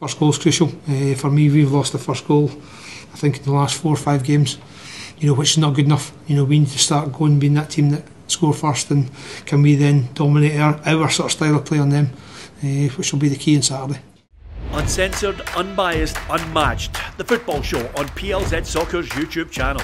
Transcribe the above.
First goal is crucial. Uh, for me, we've lost the first goal, I think, in the last four or five games, you know, which is not good enough. You know, we need to start going, being that team that score first, and can we then dominate our, our sort of style of play on them, uh, which will be the key on Saturday. Uncensored, unbiased, unmatched. The Football Show on PLZ Soccer's YouTube channel.